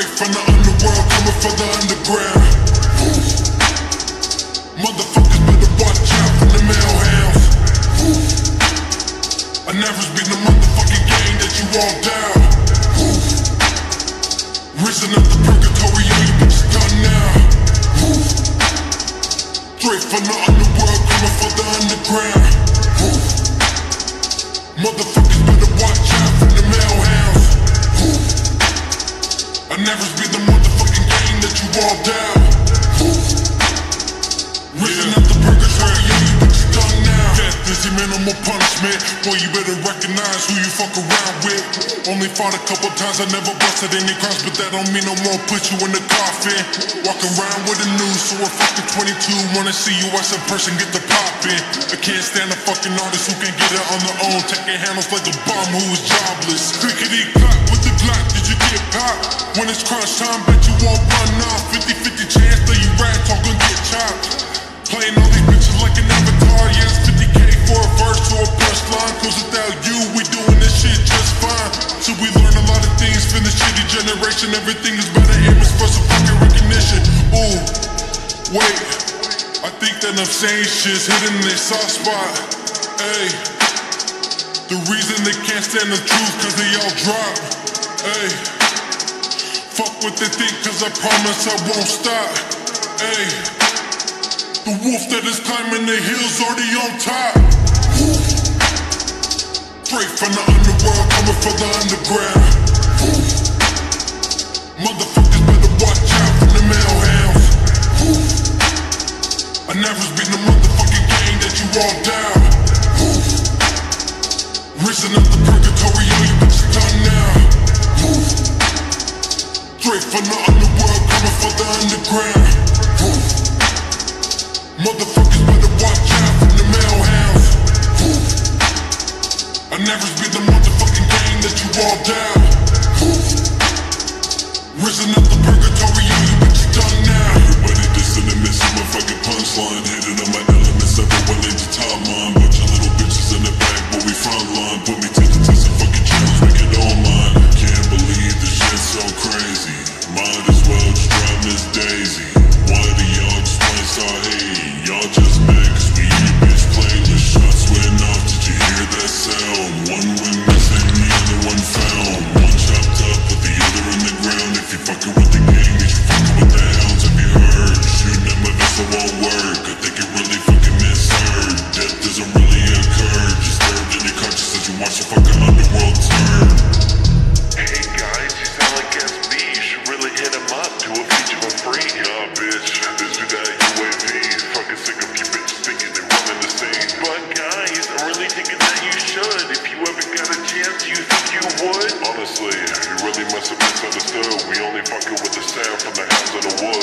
from the underworld, coming for the underground. Motherfuckers better watch out from the male hounds. I never been the motherfucking gang that you all down. Risen up the purgatory, you bitches done now. Straight from the underworld, coming for the underground. Motherfuckers I never been the motherfucking gang that you all down. Risen up the purgatory, yeah, you bitches done now. Death is your minimal punishment. Boy, you better recognize who you fuck around with. Only fought a couple times, I never busted any crimes, but that don't mean no more. Put you in the coffin. Walk around with a news, so a fucking 22. Wanna see you as a person, get the pop in. I can't stand a fucking artist who can get it on their own. Taking handles like a bum who is jobless. Clickety clap get popped? When it's crunch time, bet you won't run off. 50 50 chance that you rats all gonna get chopped. Playing all these bitches like an avatar, yes, 50k for a verse or a punchline. Cause without you, we doing this shit just fine. So we learn a lot of things from the shitty generation. Everything is by the image for some fucking recognition. Ooh, wait, I think that I'm saying shit's hitting their soft spot. Hey, the reason they can't stand the truth, cause they all drop. Hey, what they think, cause I promise I won't stop. Hey. The wolf that is climbing the hills already on top. Straight from the underworld, coming for the underground. Motherfuckers better watch out from the male hounds. I never been the motherfucking gang that you all down. Risen up the purgatory, Straight from the underworld, coming for the underground. Woof. Motherfuckers better watch out from the mailhouse. I never be the motherfucking game that you all down. Woof. Risen up the purgatory, yeah, you done now. Everybody dissing and missing. the woods.